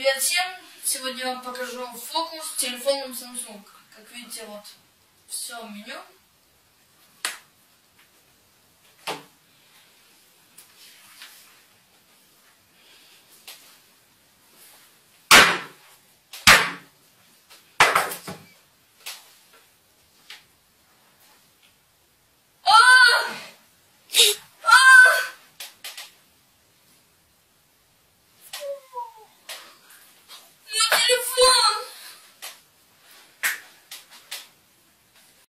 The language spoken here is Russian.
Привет всем! Сегодня я вам покажу фокус с телефоном Samsung. Как видите, вот все меню.